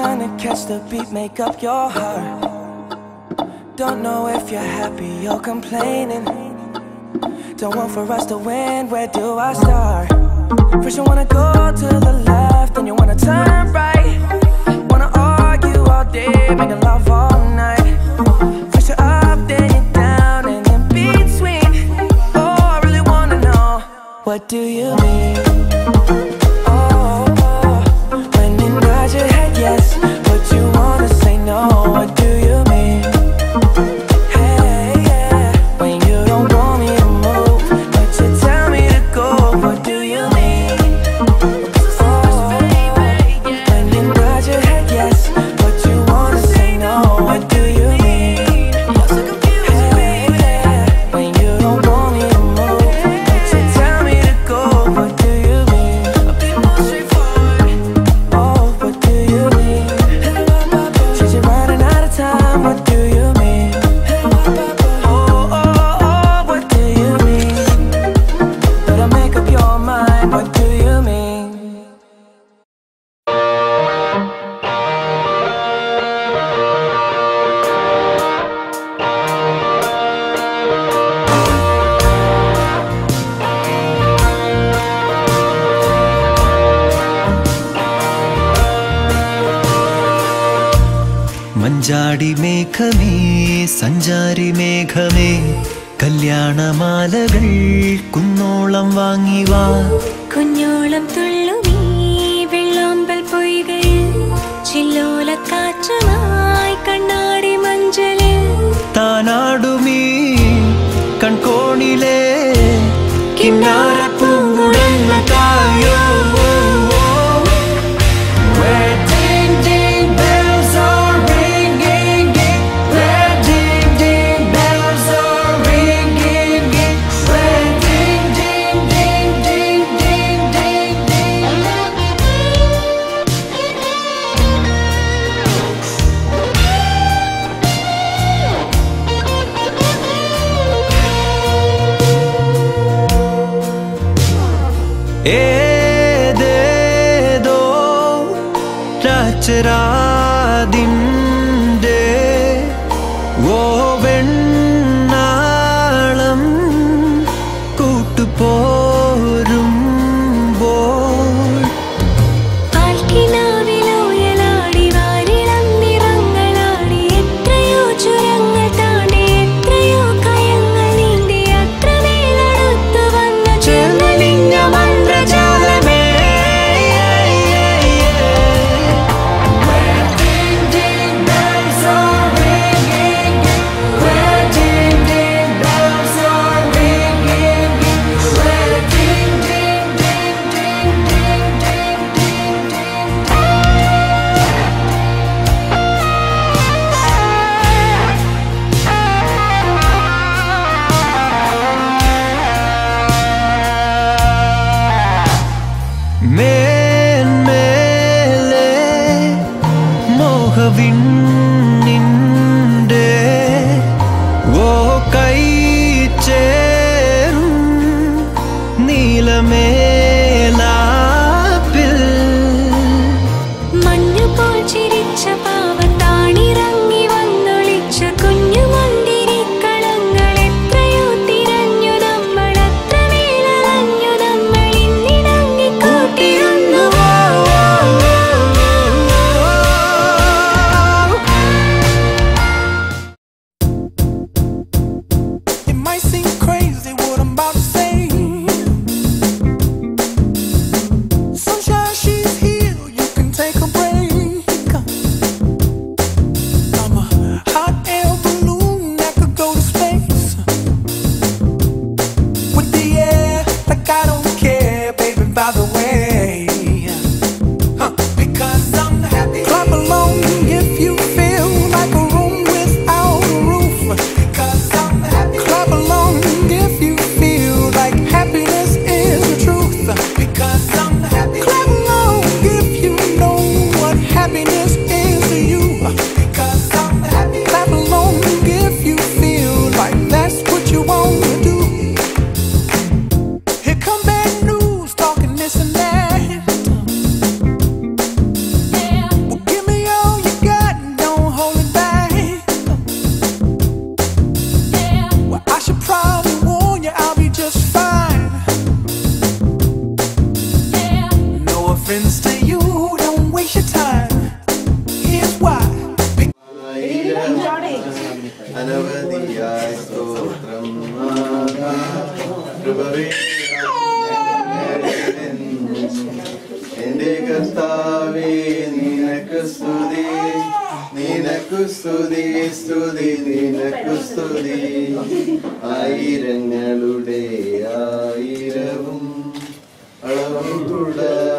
Trying to catch the beat, make up your heart. Don't know if you're happy or complaining. Don't want for us to win, where do I start? First you wanna go to the left, then you wanna turn right. Wanna argue all day, making love all night. First you're up, then you're down, and in between. Oh, I really wanna know, what do you mean? ചാടി മേഘമേ സഞ്ചാരി മേഘമേ കല്യാണമാലകൾ കുന്നോളം വാങ്ങിവാ കുഞ്ഞോളം തുള്ളി ആയിരങ്ങളുടെ ആയിരവും അളവും കൂടാതെ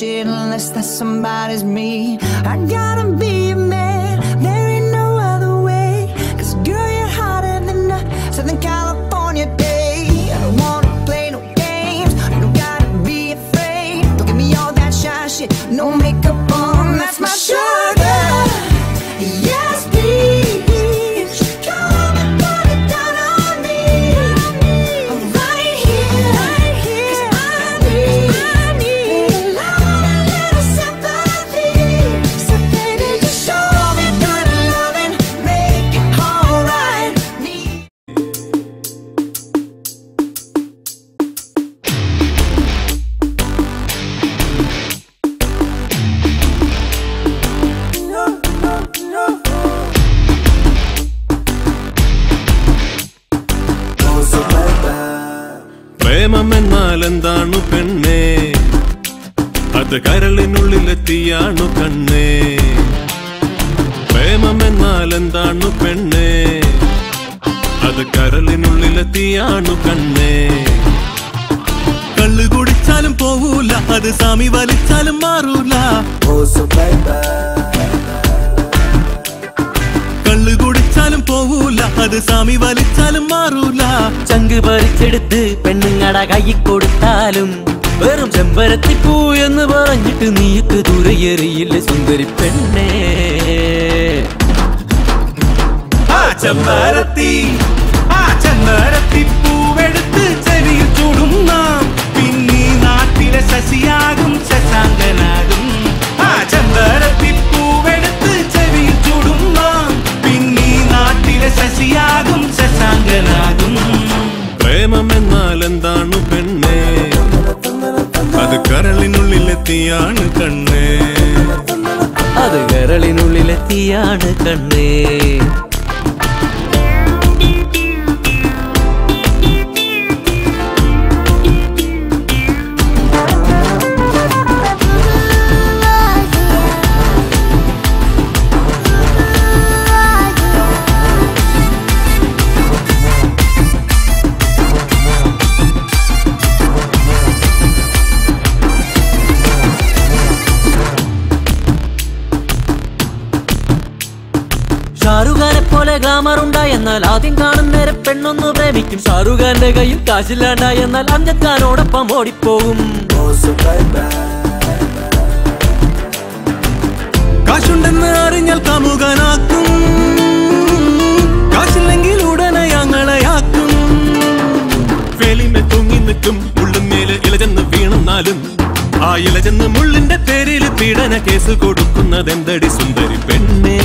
shit unless that somebody's me. I got എന്നാൽ പെണ്ണേ? അത് കരളിനുള്ളിലെത്തിയാണു കണ്ണേ. കള്ളു കുടിച്ചാലും പോവൂല അത് സാമി വലിച്ചാലും മാറൂല. കള്ളു കുടിച്ചാലും പോവൂല അത് സാമി വലിച്ചാലും മാറൂല. ചങ്ക് പറിച്ചെടുത്ത് പെണ്ണുങ്ങട കൈ കൊടുത്താലും വെറും ചെമ്പരത്തിപ്പൂ എന്ന് പറഞ്ഞിട്ട് നീക്ക് ദൂരെയെറിയില്ല സുന്ദരി പെണ്ണേ. ചെമ്പരത്തി ആ ചെമ്പരത്തി പൂവെടുത്ത് ചെവിയിൽ ചൂടും പിന്നെ പിന്നീ നാട്ടിലെ ശശിയാകും ശശാങ്കനാകും. ആ ചെമ്പരത്തി പൂവെടുത്ത് ചെവിയിൽ ചൂടും പിന്നെ പിന്നീ നാട്ടിലെ ശശിയാകും ശശാങ്കനാകും. പ്രേമം എന്നാൽ എന്താണ് പെണ്ണേ? അത് കരളിനുള്ളിലെത്തിയാണ് കണ്ണേ. അത് കരളിനുള്ളിലെത്തിയാണ് കണ്ണേ. എന്നാൽ ആദ്യം കാണുന്നേരെ പെണ്ണൊന്നു പ്രേമിക്കും. ഷാറുഖാന്റെ കയ്യിൽ കാശില്ലാണ്ടായി എന്നാൽ ഓടിപ്പോകും. കാശുണ്ടെന്ന് അറിഞ്ഞാൽ കാമുകനാക്കും. കാശില്ലെങ്കിൽ ഉടനെ ഞങ്ങളെയാക്കും വേലിമേ തൂങ്ങി നിൽക്കും. മുള്ളുമേൽ ഇലചെന്ന് വീണെന്നാലും ആ ഇലചെന്ന് മുള്ളിന്റെ പേരിൽ പീഡന കേസ് കൊടുക്കുന്നതെന്തടി സുന്ദരി പെണ്ണേ.